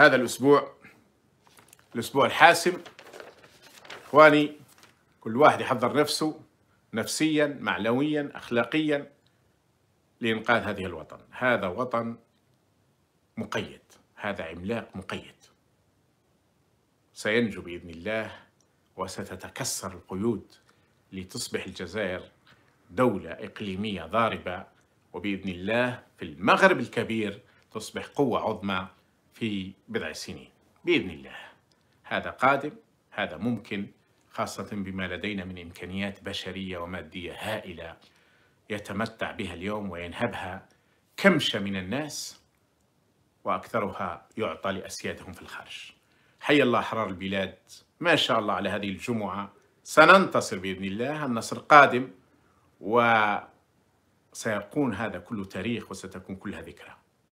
هذا الأسبوع الأسبوع الحاسم. إخواني كل واحد يحضر نفسه نفسيا معنويا أخلاقيا لإنقاذ هذه الوطن. هذا وطن مقيد هذا عملاق مقيد. سينجو بإذن الله وستتكسر القيود لتصبح الجزائر دولة إقليمية ضاربة. وبإذن الله في المغرب الكبير تصبح قوة عظمى في بضع سنين بإذن الله. هذا قادم هذا ممكن خاصة بما لدينا من إمكانيات بشرية ومادية هائلة يتمتع بها اليوم وينهبها. كمشة من الناس وأكثرها يعطى لأسيادهم في الخارج. حي الله أحرار البلاد. ما شاء الله على هذه الجمعة. سننتصر بإذن الله. النصر قادم وسيكون هذا كله تاريخ وستكون كلها ذكرى.